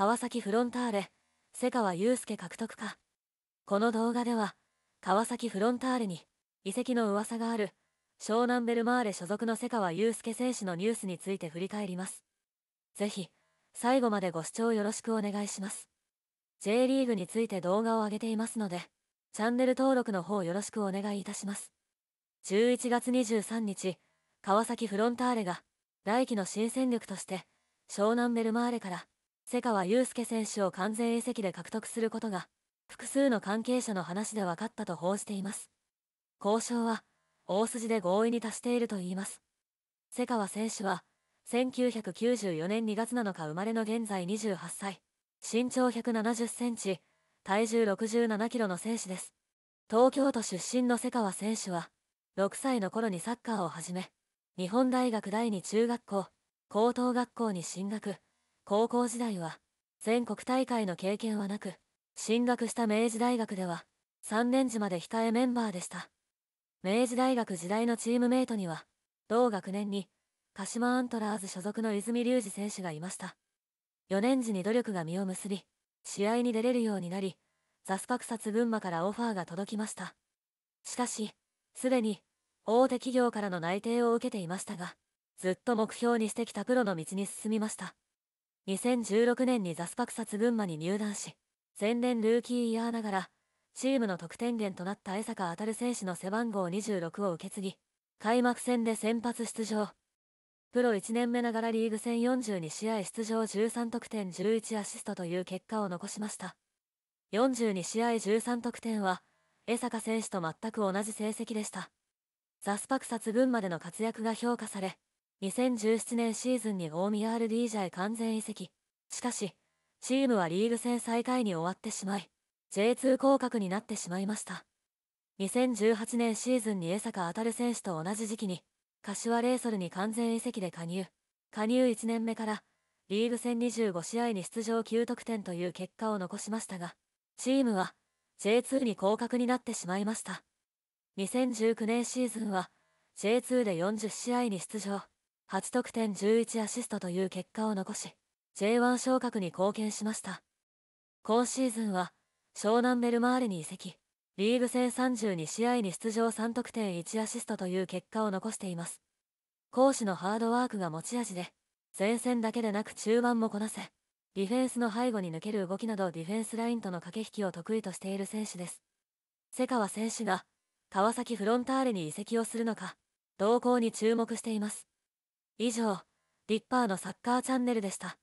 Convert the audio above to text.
川崎フロンターレ瀬川祐介獲得か。この動画では川崎フロンターレに移籍の噂がある湘南ベルマーレ所属の瀬川祐介選手のニュースについて振り返ります。ぜひ最後までご視聴よろしくお願いします。J リーグについて動画を上げていますのでチャンネル登録の方よろしくお願いいたします。11月23日川崎フロンターレが来季の新戦力として湘南ベルマーレから瀬川祐介選手を完全移籍で獲得することが複数の関係者の話で分かったと報じています。交渉は大筋で合意に達しているといいます。瀬川選手は1994年2月7日生まれの現在28歳。身長170センチ体重67キロの選手です。東京都出身の瀬川選手は6歳の頃にサッカーを始め日本大学第二中学校高等学校に進学。高校時代は全国大会の経験はなく進学した明治大学では3年時まで控えメンバーでした。明治大学時代のチームメイトには同学年に鹿島アントラーズ所属の泉隆二選手がいました。4年時に努力が実を結び試合に出れるようになりザスパクサツ群馬からオファーが届きました。しかしすでに大手企業からの内定を受けていましたが、ずっと目標にしてきたプロの道に進みました。2016年にザスパクサツ群馬に入団し、前年ルーキーイヤーながら、チームの得点源となった江坂当選手の背番号26を受け継ぎ、開幕戦で先発出場。プロ1年目ながらリーグ戦42試合出場13得点11アシストという結果を残しました。42試合13得点は、江坂選手と全く同じ成績でした。ザスパクサツ群馬での活躍が評価され、2017年シーズンに大宮 RD ジャイ完全移籍。しかし、チームはリーグ戦最下位に終わってしまい、J2 降格になってしまいました。2018年シーズンに江坂当選手と同じ時期に、柏レイソルに完全移籍で加入。加入1年目から、リーグ戦25試合に出場9得点という結果を残しましたが、チームは J2 に降格になってしまいました。2019年シーズンは J2 で40試合に出場、8得点11アシストという結果を残し、J1 昇格に貢献しました。今シーズンは湘南ベルマーレに移籍、リーグ戦32試合に出場3得点1アシストという結果を残しています。講師のハードワークが持ち味で、前線だけでなく中盤もこなせ、ディフェンスの背後に抜ける動きなどディフェンスラインとの駆け引きを得意としている選手です。瀬川選手が川崎フロンターレに移籍をするのか、動向に注目しています。以上、リッパーのサッカーチャンネルでした。